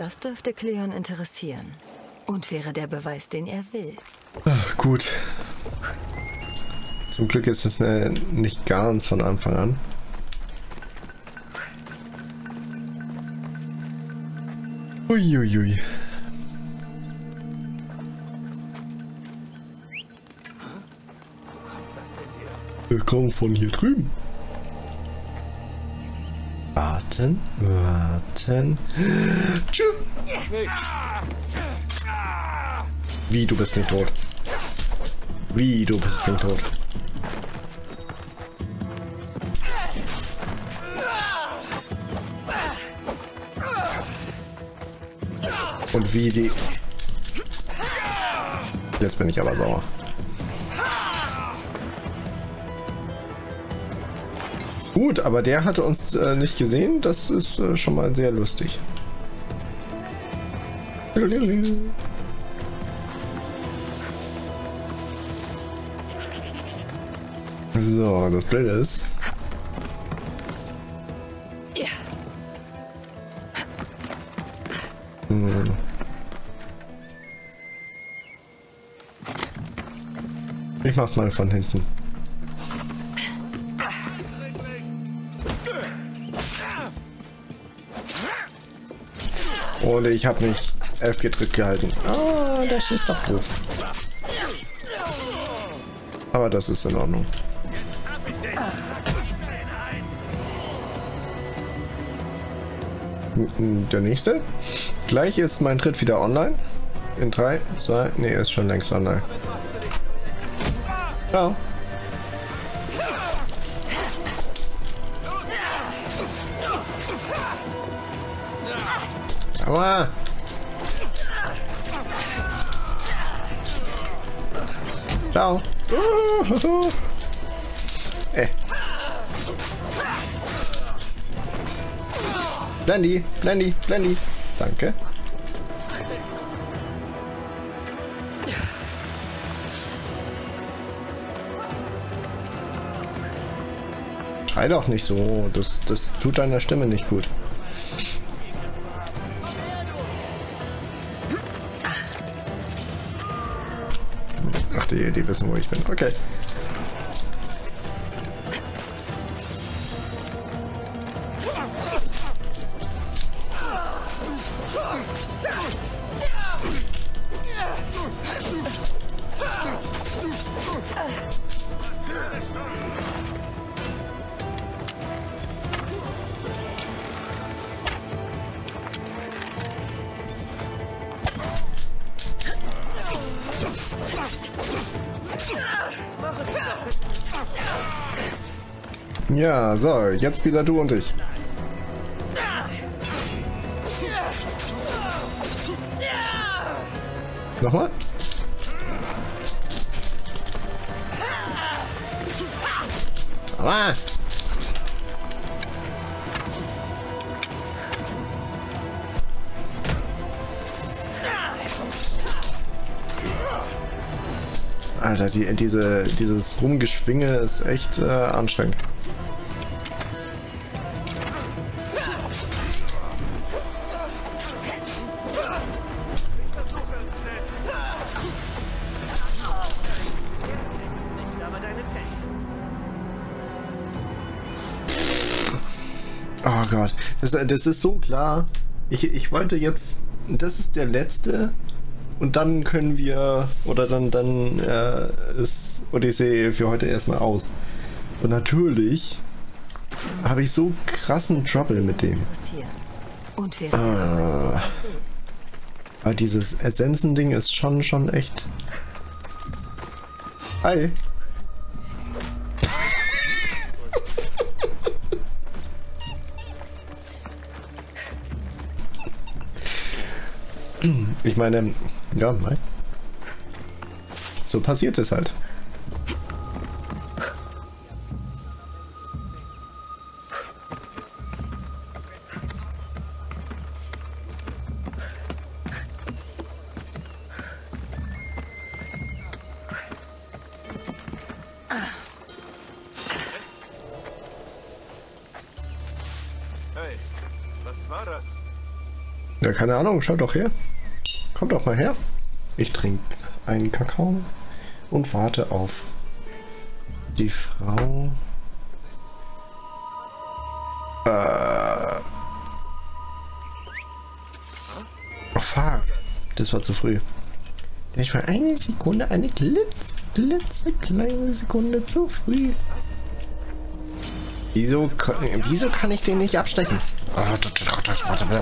Das dürfte Cleon interessieren. Und wäre der Beweis, den er will. Ach, gut. Zum Glück ist es äh, nicht ganz von Anfang an. Uiuiui. Willkommen von hier drüben. Warten, warten. Wie, du bist nicht tot? Wie, du bist nicht tot? Und wie die... Jetzt bin ich aber sauer. Gut, aber der hatte uns äh, nicht gesehen. Das ist äh, schon mal sehr lustig. So, das Blöde ist. Hm. Ich mach's mal von hinten. Und ich habe mich F gedrückt gehalten. Ah, das ist doch doof. Aber das ist in Ordnung. Der nächste. Gleich ist mein Tritt wieder online. In 3, 2, nee, ist schon längst online. Ciao. Aua! Ciao. äh. Blendy, Blendy, Blendy. Danke. Schrei doch nicht so. Das, das tut deiner Stimme nicht gut. Die, die wissen, wo ich bin. Okay. Ja, so, jetzt wieder du und ich. Nochmal? Ah! Alter, die, diese, dieses Rumgeschwinge ist echt äh, anstrengend. Oh Gott, das, das ist so klar. Ich, ich wollte jetzt, das ist der letzte und dann können wir, oder dann, dann äh, ist Odyssee für heute erstmal aus. Und natürlich habe ich so krassen Trouble mit dem. Äh, aber dieses Essenzen-Ding ist schon, schon echt. Hi. Ich meine, ja, nein. So passiert es halt. Hey, was war das? Ja, keine Ahnung, schaut doch her. Kommt doch mal her. Ich trinke einen Kakao und warte auf die Frau. Äh. Oh fuck. Das war zu früh. Ich war eine Sekunde, eine glitz, klitzekleine Sekunde zu früh. Wieso, wieso kann ich den nicht abstechen?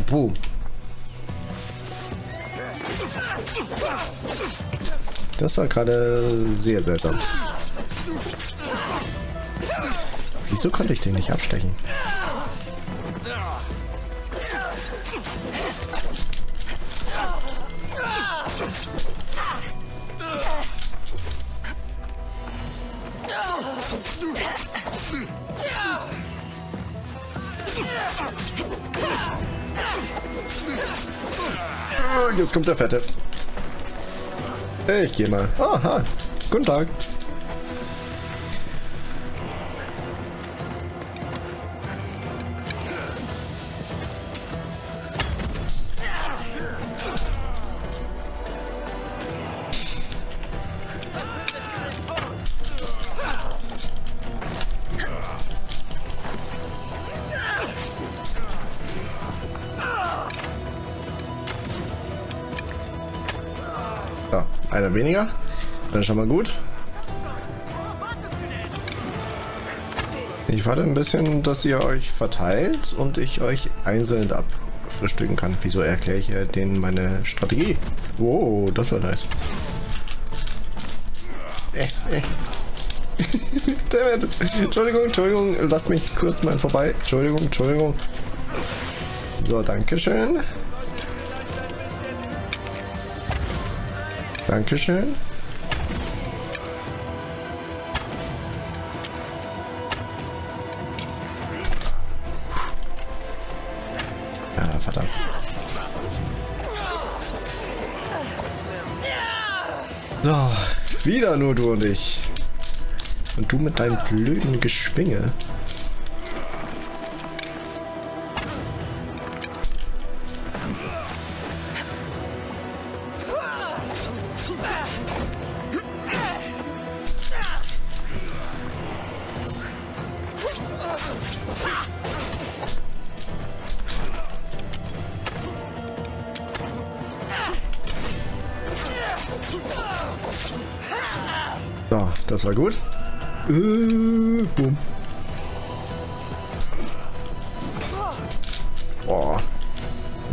Boom. Das war gerade sehr seltsam. Wieso konnte ich den nicht abstechen? Jetzt kommt der Fette. Ich gehe mal. Aha. Guten Tag. Einer weniger. Dann schon mal gut. Ich warte ein bisschen, dass ihr euch verteilt und ich euch einzeln abfrühstücken kann. Wieso erkläre ich denen meine Strategie? Wow, das war nice. Äh, äh. Dammit. Entschuldigung, Entschuldigung, lasst mich kurz mal vorbei. Entschuldigung, Entschuldigung. So, Dankeschön. Dankeschön. Ah, verdammt. So, wieder nur du und ich. Und du mit deinen blöden Geschwinge.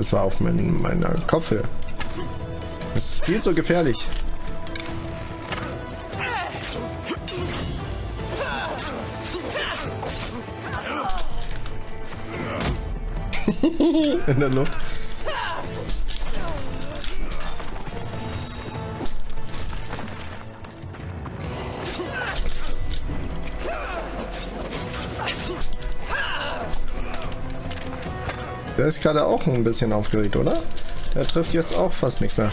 Das war auf mein, meiner Kopfhöhe. Das ist viel zu gefährlich. In der Luft. Der ist gerade auch ein bisschen aufgeregt, oder? Der trifft jetzt auch fast nichts mehr.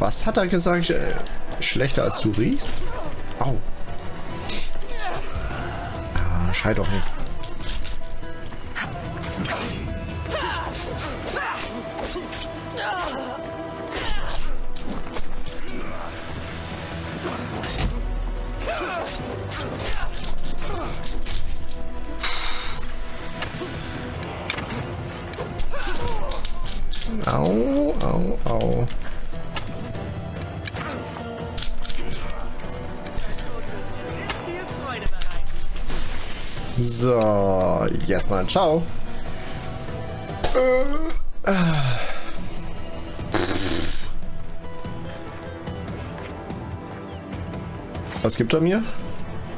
Was hat er gesagt? Äh, schlechter als du riechst? Au. Ah, schrei doch nicht. Au, au, au. So, jetzt mal ciao. Was gibt er mir?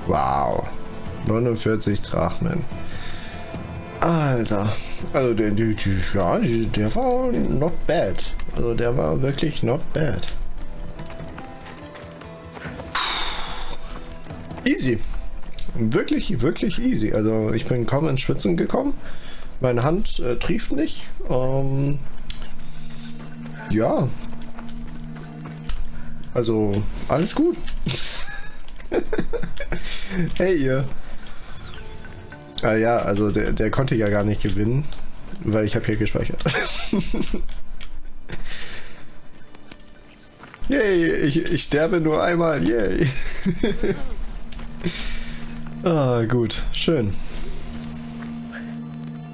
Wow. 49 Drachmen. Alter. Also der, der, ja, der war not bad. Also der war wirklich not bad. Easy. Wirklich, wirklich easy. Also ich bin kaum ins Schwitzen gekommen. Meine Hand äh, trieft nicht. Ähm, ja. Also, alles gut. hey, ihr. Ah ja, also der, der konnte ja gar nicht gewinnen, weil ich habe hier gespeichert. Yay, ich, ich sterbe nur einmal, yay. ah, gut, schön.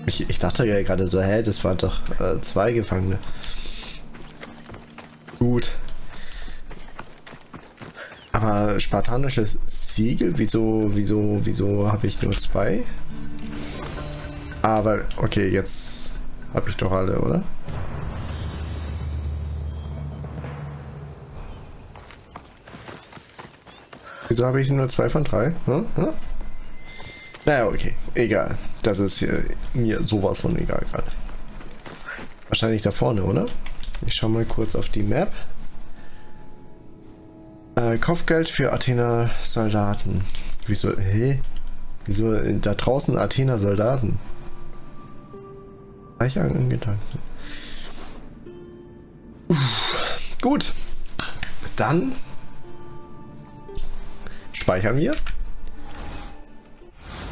Ich, ich dachte ja gerade so, hä, das waren doch äh, zwei Gefangene. Gut. Aber spartanisches Siegel, wieso, wieso, wieso habe ich nur zwei? Aber, okay, jetzt habe ich doch alle, oder? Wieso habe ich nur zwei von drei? Hm? Hm? Naja, okay. Egal. Das ist äh, mir sowas von egal gerade. Wahrscheinlich da vorne, oder? Ich schaue mal kurz auf die Map. Äh, Kopfgeld für Athener Soldaten. Wieso? Hä? Wieso da draußen Athener Soldaten? Gleich an Gedanken. Gut. Dann speichern wir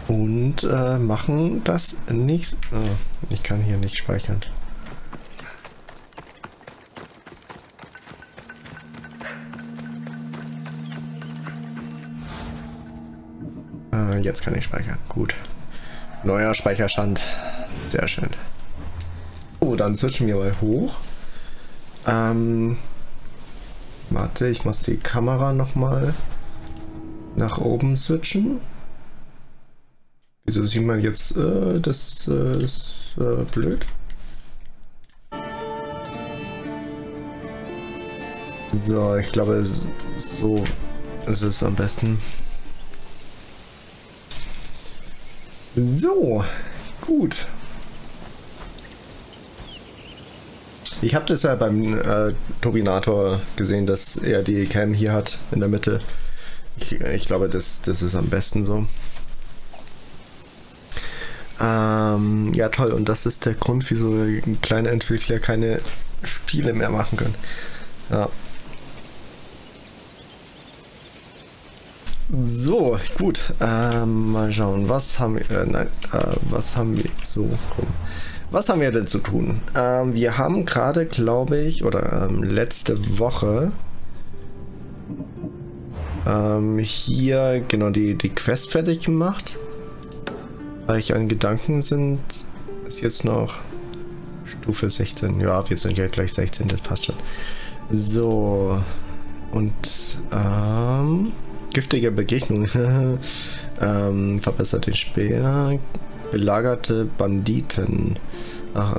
und äh, machen das nicht. Oh, ich kann hier nicht speichern. Äh, jetzt kann ich speichern. Gut. Neuer Speicherstand. Sehr schön. Oh, dann switchen wir mal hoch. Ähm, warte, ich muss die Kamera noch mal nach oben switchen. Wieso sieht man jetzt, äh, das äh, ist äh, blöd? So, ich glaube, so ist es am besten. So, gut. Ich habe das ja beim äh, Turbinator gesehen, dass er die Cam hier hat in der Mitte. Ich, ich glaube, das, das ist am besten so. Ähm, ja, toll. Und das ist der Grund, wieso kleine Entwickler keine Spiele mehr machen können. Ja. So, gut. Ähm, mal schauen, was haben wir. Äh, nein, äh, was haben wir so rum. Was haben wir denn zu tun? Ähm, wir haben gerade, glaube ich, oder ähm, letzte Woche ähm, hier genau die, die Quest fertig gemacht. Reich an Gedanken sind, ist jetzt noch Stufe 16. Ja, wir sind ja gleich 16, das passt schon. So. Und, ähm, giftige Begegnung. ähm, verbessert den Speer. Belagerte Banditen. Ach,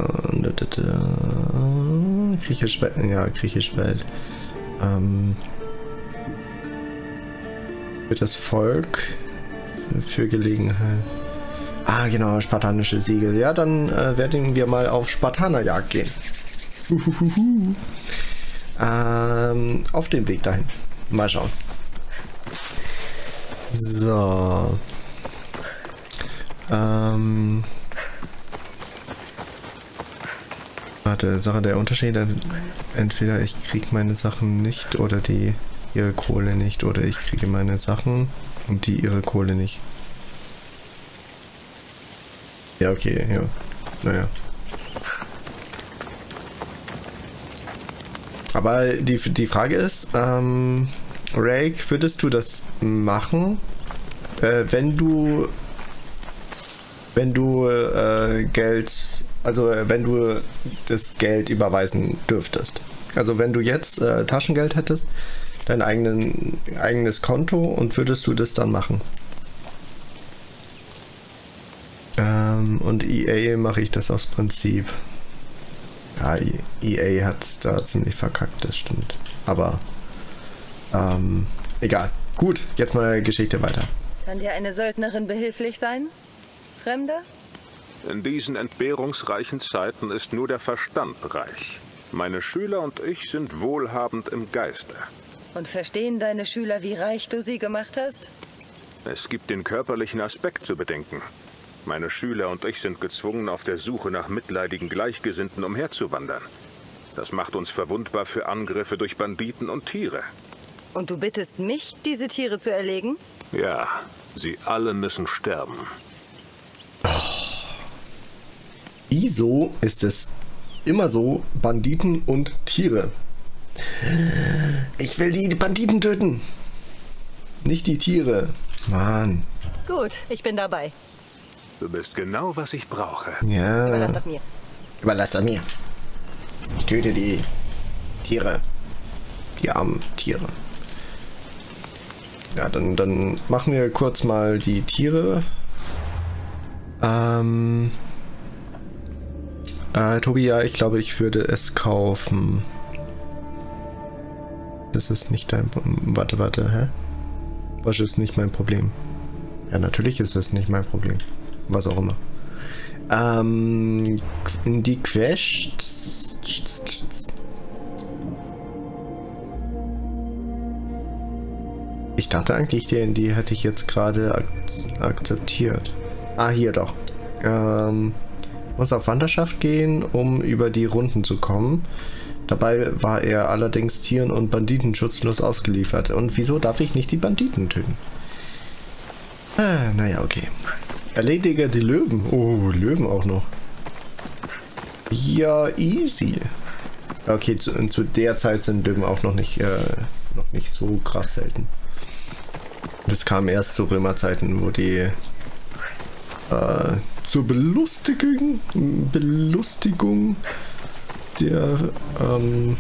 griechisch Welt. Ja, griechisch Welt. Ähm, für das Volk. Für Gelegenheit. Ah, genau, spartanische Siegel. Ja, dann äh, werden wir mal auf Spartanerjagd gehen. ähm, auf dem Weg dahin. Mal schauen. So. Ähm. Warte, Sache der Unterschied. Entweder ich kriege meine Sachen nicht oder die ihre Kohle nicht oder ich kriege meine Sachen und die ihre Kohle nicht. Ja, okay, ja. Naja. Aber die, die Frage ist, ähm, Rake, würdest du das machen, äh, wenn du wenn du äh, Geld, also äh, wenn du das Geld überweisen dürftest? Also wenn du jetzt äh, Taschengeld hättest, dein eigenen, eigenes Konto und würdest du das dann machen? Ähm, und EA mache ich das aus Prinzip. Ja, EA hat da ziemlich verkackt, das stimmt. Aber ähm, egal. Gut, jetzt mal Geschichte weiter. Kann dir eine Söldnerin behilflich sein? Fremder? In diesen entbehrungsreichen Zeiten ist nur der Verstand reich. Meine Schüler und ich sind wohlhabend im Geiste. Und verstehen deine Schüler, wie reich du sie gemacht hast? Es gibt den körperlichen Aspekt zu bedenken. Meine Schüler und ich sind gezwungen, auf der Suche nach mitleidigen Gleichgesinnten umherzuwandern. Das macht uns verwundbar für Angriffe durch Banditen und Tiere. Und du bittest mich, diese Tiere zu erlegen? Ja, sie alle müssen sterben. ISO ist es immer so, Banditen und Tiere. Ich will die Banditen töten. Nicht die Tiere. Mann. Gut, ich bin dabei. Du bist genau, was ich brauche. Ja. Überlass das mir. Überlass das mir. Ich töte die Tiere. Die armen Tiere. Ja, dann, dann machen wir kurz mal die Tiere. Ähm. Äh, Tobi, ja, ich glaube, ich würde es kaufen. Das ist nicht dein... Warte, warte, hä? Was ist nicht mein Problem? Ja, natürlich ist es nicht mein Problem. Was auch immer. Ähm, die Quest... Ich dachte eigentlich, die, die hätte ich jetzt gerade ak akzeptiert. Ah, hier doch. Ähm, muss auf Wanderschaft gehen, um über die Runden zu kommen. Dabei war er allerdings Tieren und Banditen schutzlos ausgeliefert. Und wieso darf ich nicht die Banditen töten? Ah, naja, okay. Erledige die Löwen. Oh, Löwen auch noch. Ja, easy. Okay, zu, zu der Zeit sind Löwen auch noch nicht, äh, noch nicht so krass selten. Das kam erst zu Römerzeiten, wo die äh, zur Belustigung, Belustigung der, ähm,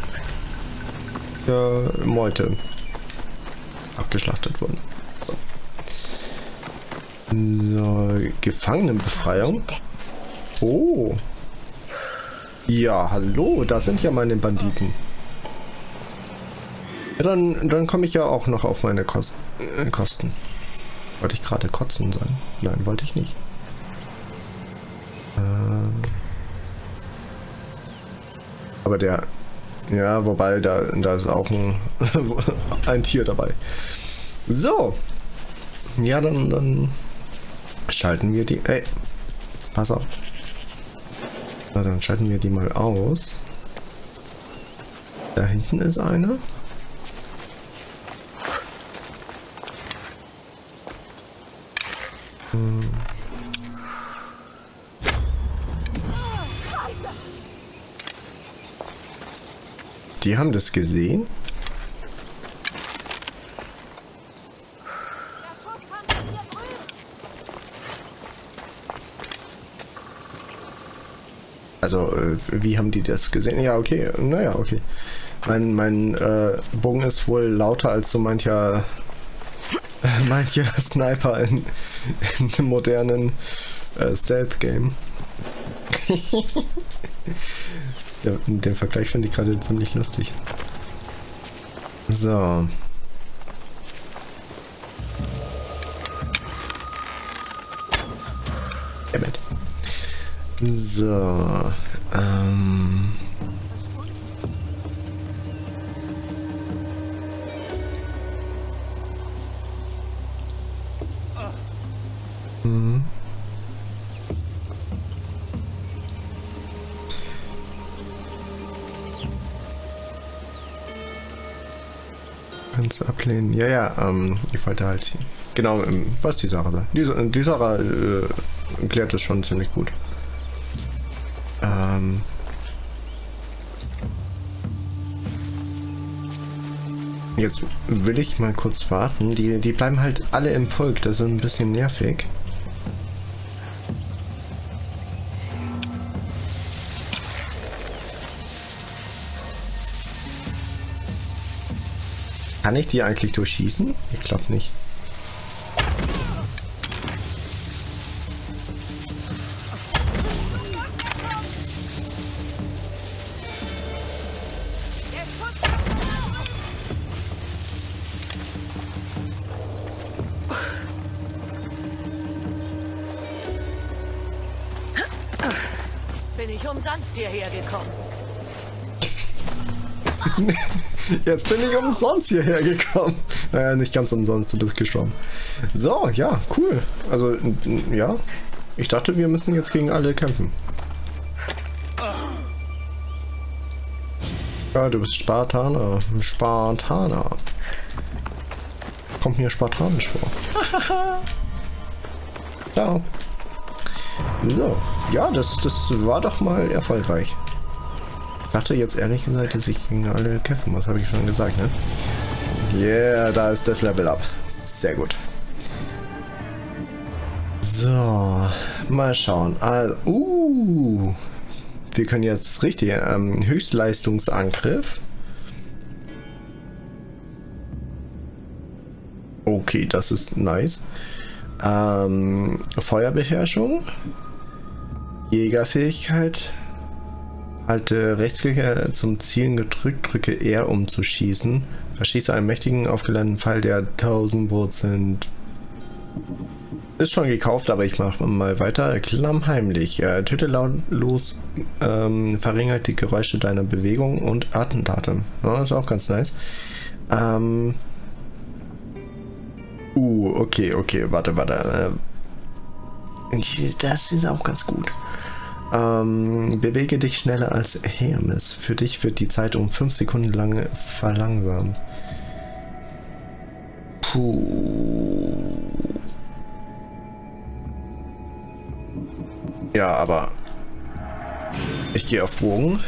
der Meute abgeschlachtet wurden. So. so, Gefangenenbefreiung. Oh. Ja, hallo, da sind ja meine Banditen. Ja, dann, dann komme ich ja auch noch auf meine Kosten. Äh, Kosten. Wollte ich gerade kotzen sein? Nein, wollte ich nicht. Aber der... Ja, wobei, da, da ist auch ein, ein Tier dabei. So. Ja, dann, dann schalten wir die... Ey, pass auf. Na, dann schalten wir die mal aus. Da hinten ist einer. Die haben das gesehen? Also, äh, wie haben die das gesehen? Ja, okay. Naja, okay. Mein, mein äh, Bogen ist wohl lauter als so mancher mancher Sniper in, in einem modernen äh, Stealth-Game. ja, den Vergleich finde ich gerade ziemlich lustig. So. Damit. So. Ähm. Mhm. Du ablehnen? Ja, ja, ähm, ich wollte halt. Genau, ähm, was die Sache da? Die, die Sache äh, klärt es schon ziemlich gut. Ähm. Jetzt will ich mal kurz warten. Die, die bleiben halt alle im Pulk. Das ist ein bisschen nervig. Kann ich die eigentlich durchschießen? Ich glaube nicht. Jetzt bin ich umsonst hierher gekommen. Naja, nicht ganz umsonst, du bist gestorben. So, ja, cool. Also, ja. Ich dachte, wir müssen jetzt gegen alle kämpfen. Ja, du bist Spartaner. Spartaner. Kommt mir spartanisch vor. ja. So, ja, das, das war doch mal erfolgreich. Ich dachte jetzt ehrlich gesagt, dass ich gegen alle kämpfen muss, habe ich schon gesagt, ne? Yeah, da ist das Level Up. Sehr gut. So, mal schauen. Also, uh, wir können jetzt richtig ähm, Höchstleistungsangriff. Okay, das ist nice. Ähm, Feuerbeherrschung. Jägerfähigkeit. Halte Rechtsklick zum Zielen gedrückt, drücke R um zu schießen. Verschieße einen mächtigen aufgeladenen Pfeil, der 1000% ist schon gekauft, aber ich mache mal weiter. Klammheimlich. Äh, töte lautlos, ähm, verringert die Geräusche deiner Bewegung und Attentate. Ja, ist auch ganz nice. Ähm, uh, okay, okay, warte, warte. Äh, das ist auch ganz gut. Ähm, bewege dich schneller als Hermes. Für dich wird die Zeit um 5 Sekunden lang verlangsamt. Puh. Ja, aber ich gehe auf Bogen.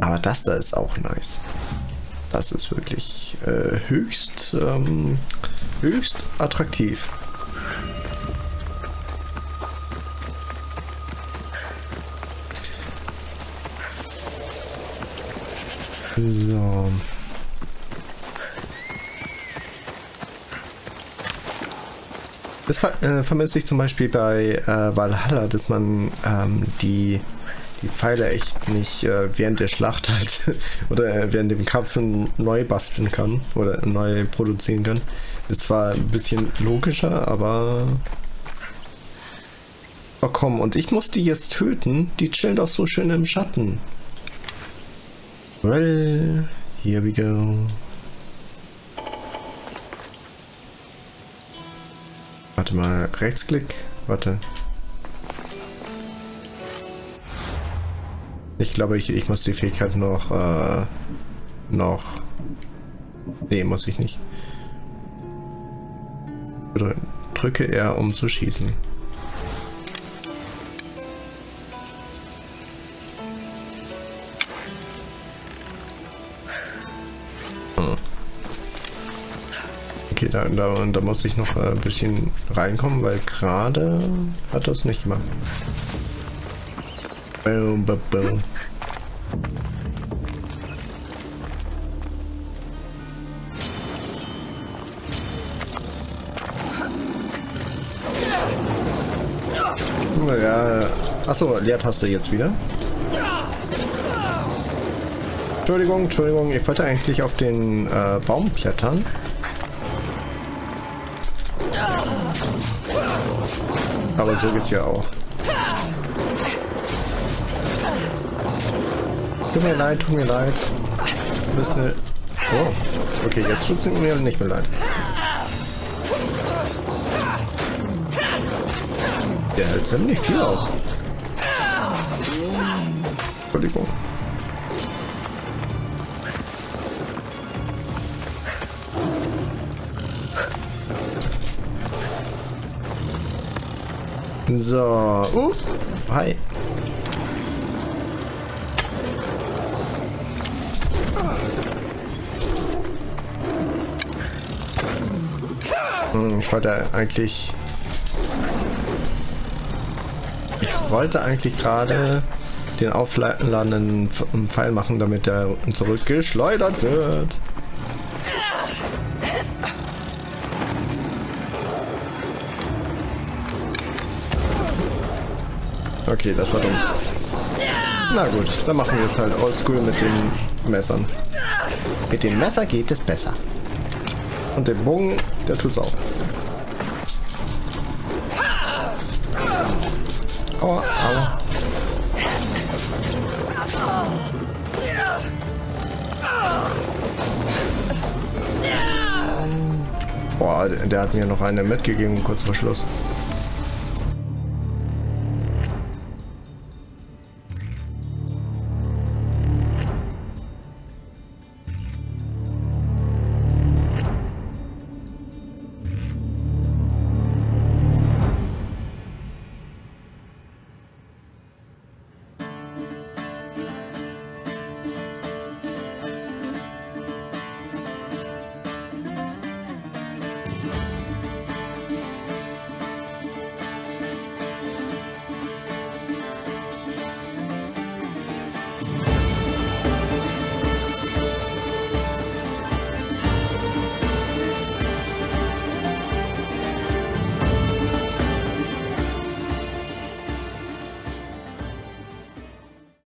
Aber das da ist auch nice. Das ist wirklich äh, höchst, ähm, höchst attraktiv. So. Das ver äh, vermisst sich zum Beispiel bei äh, Valhalla, dass man ähm, die, die Pfeile echt nicht äh, während der Schlacht halt oder äh, während dem Kampf neu basteln kann oder neu produzieren kann. Ist zwar ein bisschen logischer, aber... Oh komm, und ich muss die jetzt töten? Die chillen doch so schön im Schatten. Well, here we go. Warte mal, Rechtsklick. Warte. Ich glaube, ich, ich muss die Fähigkeit noch, äh, noch... Nee, muss ich nicht. Drücke R, um zu schießen. Da, da, da muss ich noch ein bisschen reinkommen, weil gerade hat das nicht gemacht. Boom, boom, boom. Ja, achso, Leertaste jetzt wieder. Entschuldigung, Entschuldigung, ich wollte eigentlich auf den äh, Baum klettern. Aber so geht's ja auch. Tut mir leid, tut mir leid. Eine... Oh, okay, jetzt tut es mir nicht mehr leid. Der hält ziemlich viel aus. Entschuldigung. So. Uh, hi. Hm, ich wollte eigentlich... Ich wollte eigentlich gerade den aufladenden Pfeil machen, damit er zurückgeschleudert wird. Okay, das war dumm. Na gut, dann machen wir es halt oldschool mit den Messern. Mit dem Messer geht es besser. Und der Bogen, der tut's auch. Aua, aua. Boah, der hat mir noch eine mitgegeben kurz vor Schluss.